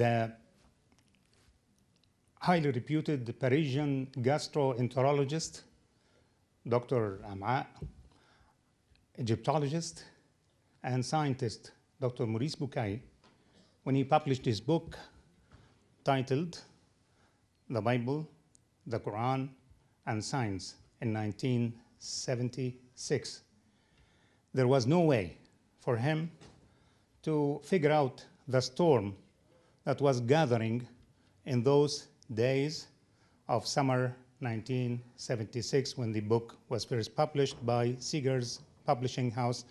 the highly reputed Parisian gastroenterologist, Dr. Am'a, Egyptologist, and scientist, Dr. Maurice Bucaille, when he published his book titled The Bible, the Quran, and Science in 1976. There was no way for him to figure out the storm that was gathering in those days of summer 1976 when the book was first published by Seghers Publishing House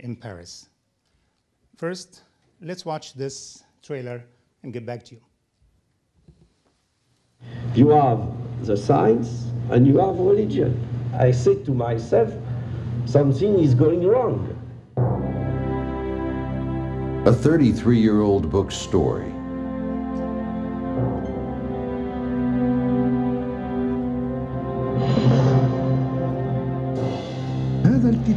in Paris. First, let's watch this trailer and get back to you. You have the science and you have religion. I said to myself, something is going wrong. A 33 year old book story.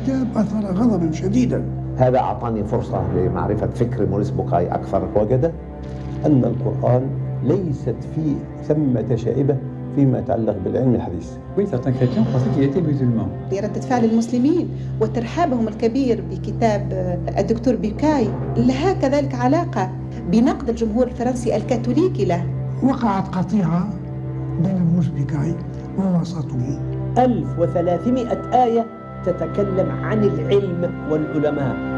الكتاب أثر غضبا شديدا. هذا أعطاني فرصة لمعرفة فكر موريس بوكاي أكثر. وجد أن القرآن ليست فيه ثمة شائبة فيما يتعلق بالعلم الحديث. ردة فعل المسلمين وترحابهم الكبير بكتاب الدكتور بيكاي لها كذلك علاقة بنقد الجمهور الفرنسي الكاثوليكي له. وقعت قطيعة بين موسبيكاي ووسطه. 1300 آية تتكلم عن العلم والعلماء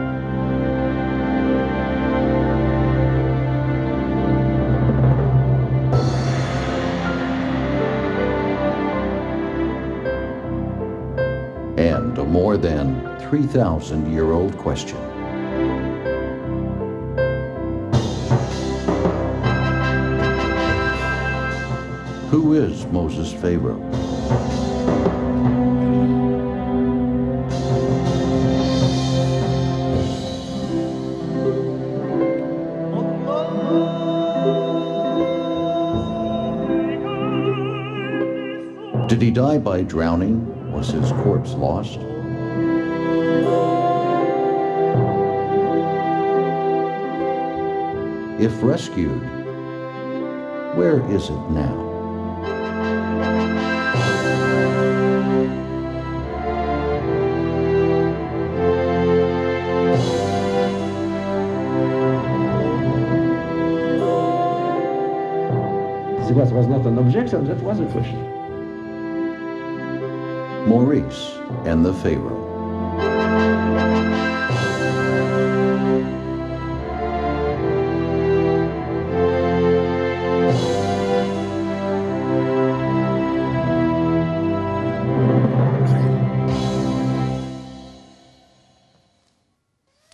and a more than 3,000 year old question. Who is Moses Pharaoh? Did he die by drowning? Was his corpse lost? If rescued, where is it now? That was not an objection, that was a question. Maurice and the Pharaoh.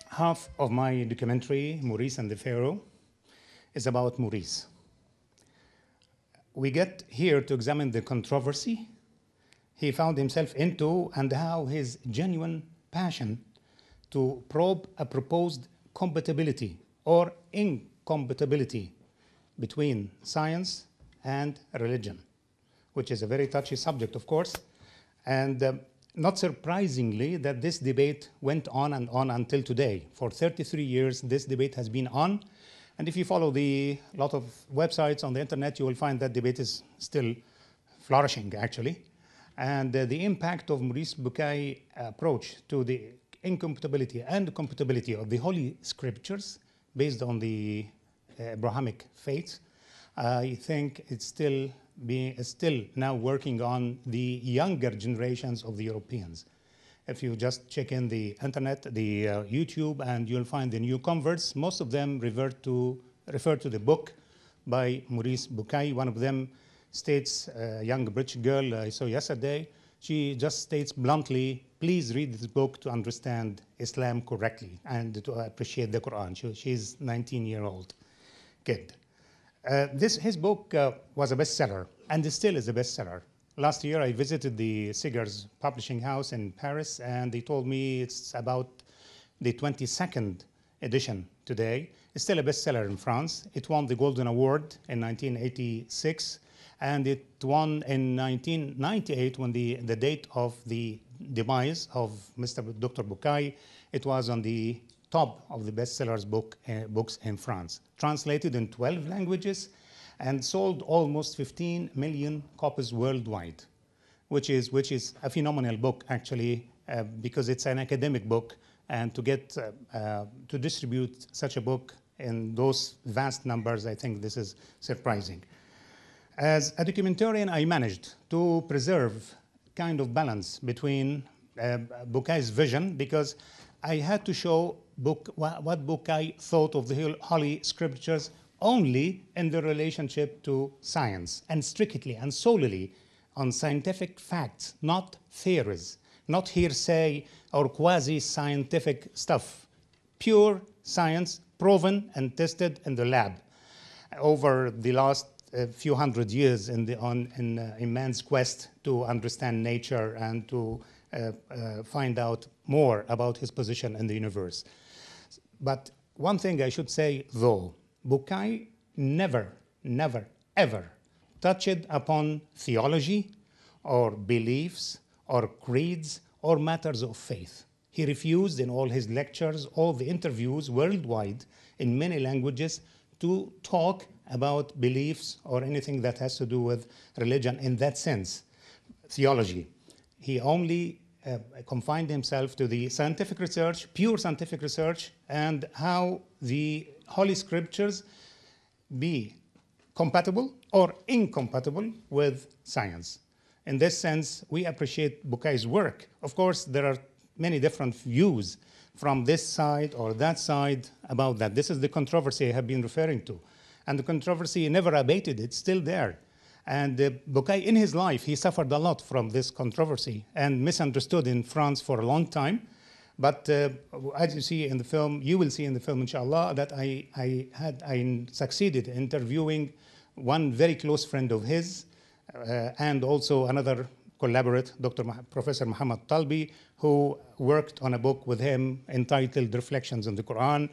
Half of my documentary, Maurice and the Pharaoh, is about Maurice. We get here to examine the controversy he found himself into and how his genuine passion to probe a proposed compatibility or incompatibility between science and religion, which is a very touchy subject, of course. And um, not surprisingly, that this debate went on and on until today. For 33 years, this debate has been on. And if you follow the lot of websites on the internet, you will find that debate is still flourishing, actually. And uh, the impact of Maurice Bucaille approach to the incompatibility and compatibility of the Holy Scriptures based on the uh, Abrahamic faith, I think it's still being still now working on the younger generations of the Europeans. If you just check in the internet, the uh, YouTube, and you'll find the new converts. Most of them revert to refer to the book by Maurice Bucaille. One of them states, a young British girl I saw yesterday, she just states bluntly, please read this book to understand Islam correctly and to appreciate the Quran. She, she's 19 year old kid. Uh, this, his book uh, was a bestseller and still is a bestseller. Last year I visited the Seghers publishing house in Paris and they told me it's about the 22nd edition today. It's still a bestseller in France. It won the Golden Award in 1986 and it won in 1998 when the, the date of the demise of Mr. Dr. Bucaille, it was on the top of the bestsellers book, uh, books in France, translated in 12 languages and sold almost 15 million copies worldwide, which is, which is a phenomenal book actually uh, because it's an academic book and to get uh, to distribute such a book in those vast numbers, I think this is surprising. As a documentarian, I managed to preserve kind of balance between uh, Bucaille's vision because I had to show book, what, Bucaille thought of the Holy Scriptures only in the relationship to science and strictly and solely on scientific facts, not theories, not hearsay or quasi scientific stuff. Pure science proven and tested in the lab over the last uh, few hundred years in, the, on, in, uh, in man's quest to understand nature and to uh, uh, find out more about his position in the universe. But one thing I should say though, Bucaille never, never, ever touched upon theology or beliefs or creeds or matters of faith. He refused in all his lectures, all the interviews worldwide in many languages to talk about beliefs or anything that has to do with religion in that sense, theology. He only uh, confined himself to the scientific research, pure scientific research, and how the Holy Scriptures be compatible or incompatible with science. In this sense, we appreciate Bucaille's work. Of course, there are many different views from this side or that side about that. This is the controversy I have been referring to. And the controversy never abated, it's still there. And uh, Bucaille, in his life, he suffered a lot from this controversy and misunderstood in France for a long time. But uh, as you see in the film, you will see in the film, inshallah, that I, I, had, I succeeded interviewing one very close friend of his uh, and also another collaborator, Dr. Mah- Professor Muhammad Talbi, who worked on a book with him entitled Reflections on the Quran,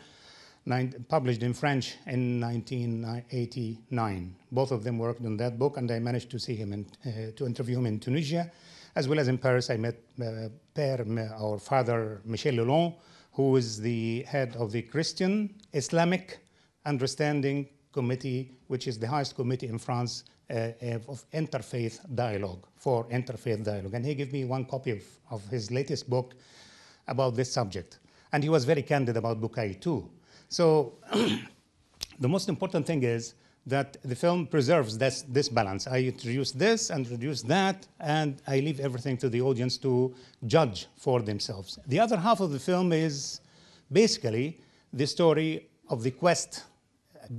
published in French in 1989. Both of them worked on that book, and I managed to see him and uh, to interview him in Tunisia, as well as in Paris. I met uh, Père, our father, Michel Lelong, who is the head of the Christian Islamic Understanding Committee, which is the highest committee in France uh, of interfaith dialogue, for interfaith dialogue. And he gave me one copy of, of his latest book about this subject. And he was very candid about Bucaille too. So the most important thing is that the film preserves this, this balance. I introduce this, and introduce that, and I leave everything to the audience to judge for themselves. The other half of the film is basically the story of the quest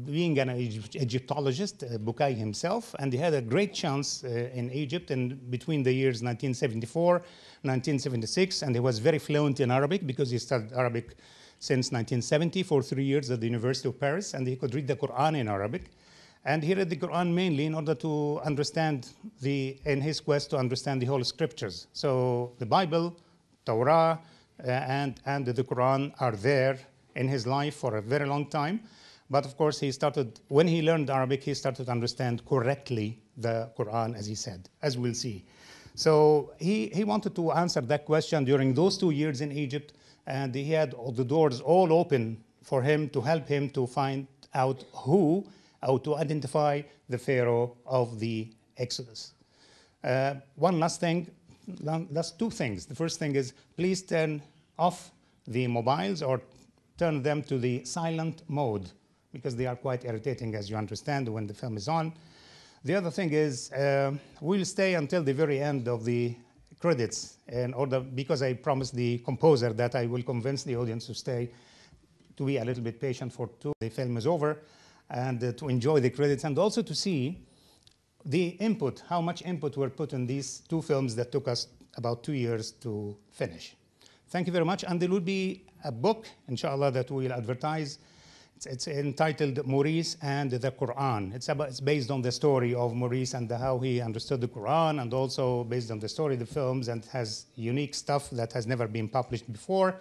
being an Egyptologist, uh, Bucaille himself, and he had a great chance uh, in Egypt in between the years 1974, 1976, and he was very fluent in Arabic because he studied Arabic since 1970 for three years at the University of Paris, and he could read the Quran in Arabic. And he read the Quran mainly in order to understand the, in his quest to understand the Holy Scriptures. So the Bible, Torah, uh, and, and the Quran are there in his life for a very long time. But of course, he started, when he learned Arabic, he started to understand correctly the Quran, as he said, as we'll see. So he, he wanted to answer that question during those two years in Egypt, and he had the doors all open for him to help him to find out who, or to identify the Pharaoh of the Exodus. Uh, one last thing, la- last two things. The first thing is please turn off the mobiles or turn them to the silent mode because they are quite irritating, as you understand, when the film is on. The other thing is uh, we'll stay until the very end of the credits in order because I promised the composer that I will convince the audience to stay to be a little bit patient for two the film is over and uh, to enjoy the credits and also to see the input, how much input were put in these two films that took us about two years to finish. Thank you very much. And there will be a book, inshallah, that we'll advertise. It's, it's entitled Maurice and the Quran. It's, about, it's based on the story of Maurice and the, how he understood the Quran, and also based on the story of the films, and has unique stuff that has never been published before.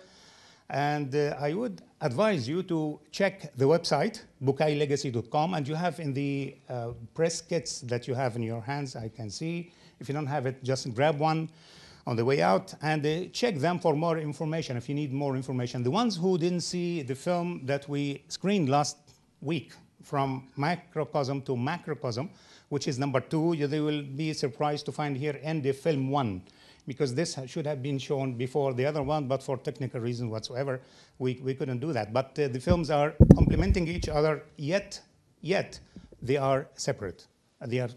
And uh, I would advise you to check the website, bukailegacy.com, and you have in the uh, press kits that you have in your hands, I can see. If you don't have it, just grab one. On the way out and uh, check them for more information if you need more information. The ones who didn't see the film that we screened last week from microcosm to macrocosm, which is number two, they will be surprised to find here in the film one because this should have been shown before the other one, but for technical reasons whatsoever, we, we couldn't do that. But uh, the films are complementing each other, yet, yet they are separate. They are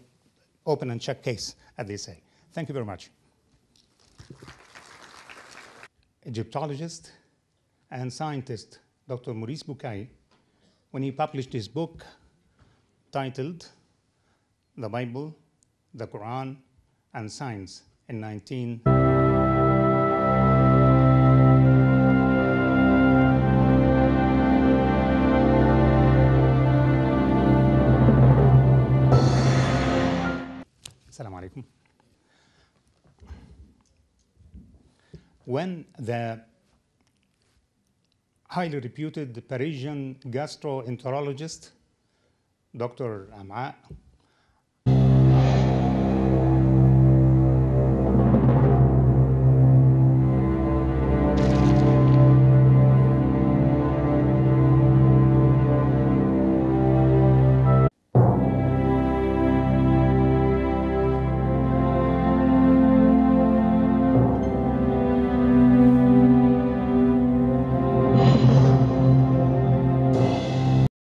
open and shut case, as they say. Thank you very much. Egyptologist and scientist Dr. Maurice Bucaille, when he published his book titled The Bible, the Quran, and Science in 19. Assalamu alaikum. When the highly reputed Parisian gastroenterologist, Dr. Am'a,